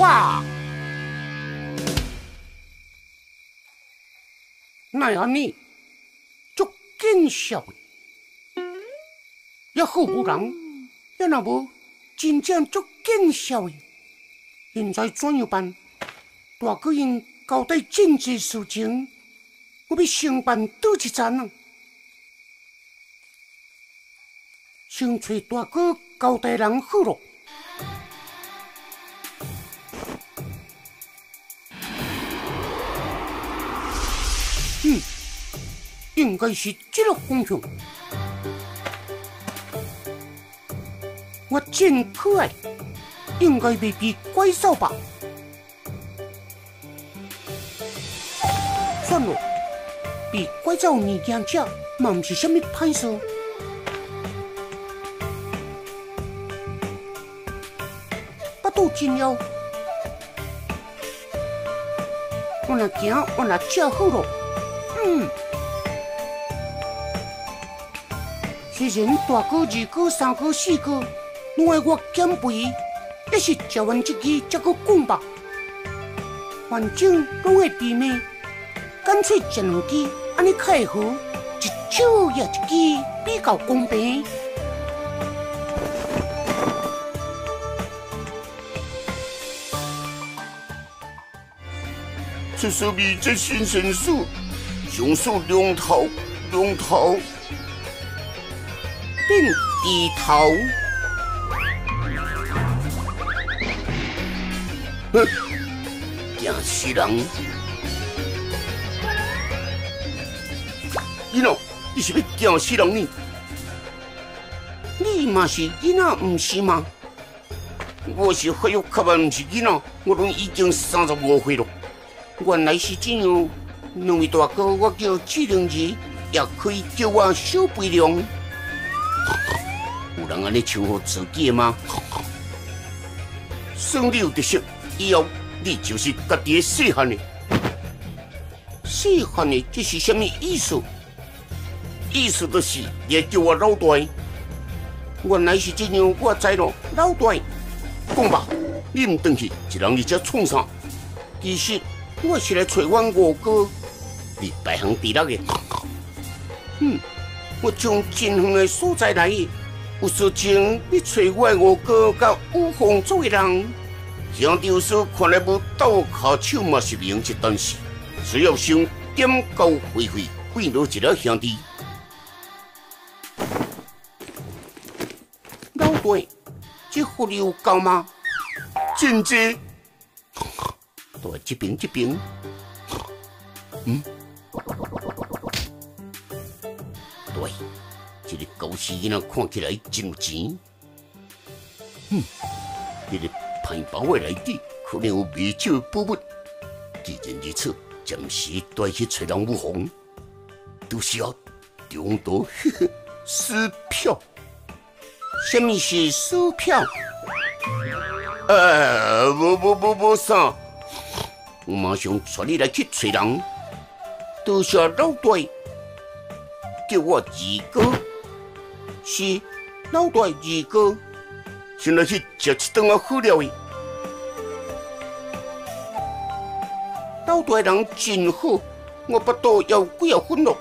话。那样呢，足见效的，也好不人，也那无真正足见效的。现在怎样办？大哥因交代政治事情，我要先办倒一站啊！先找大哥交代人好咯。嗯，应该是这个方向。我真可爱。应该未必怪兽吧？算了，比怪兽物件者，嘛不是什么歹事。不都真要？我来行，我来吃好了。嗯，虽然大哥、二哥、三哥、四哥，拢爱我减肥。也是食完这支才去讲吧，反正拢会弟妹，干脆食两支，安尼开好，一手也一支，比较公平。这是米这新神术，雄术两头，两头变低头。哼，惊死人！囡仔，你是要惊死人呢？你嘛是囡仔，唔是吗？我是还有可万唔是囡仔，我都已经三十五岁了。原来是这样，两位大哥，我叫志玲儿，也可以叫我小肥良。有人安尼称呼自己吗？胜利有特色。以后你就是家己的细汉的，细汉的这是什么意思？意思就是也叫我老大。原来是这样，我知了，老大。讲吧，你唔回去，就让你家创啥？其实我是来找我五哥，你排行第六个。嗯，我从真远的所在来，有事情要找我五哥甲五凤做的人。兄弟说，看来无倒下手嘛是明一段事，需要先点高回回贿赂一个兄弟。老大，这福利有够吗？真济。对，这边这边。嗯。对，这个狗屎囡仔看起来真有钱。嗯，这个。看包的内底可能有未少宝物，既然如此，暂时带去找人武红，都是要中多撕票。什么是撕票？呃，不不不不啥，我马上带你来去找人。多谢老大，叫我二哥，是老大二哥。现在去吃一顿啊好料的。老大人真好，我不多要几啊分了。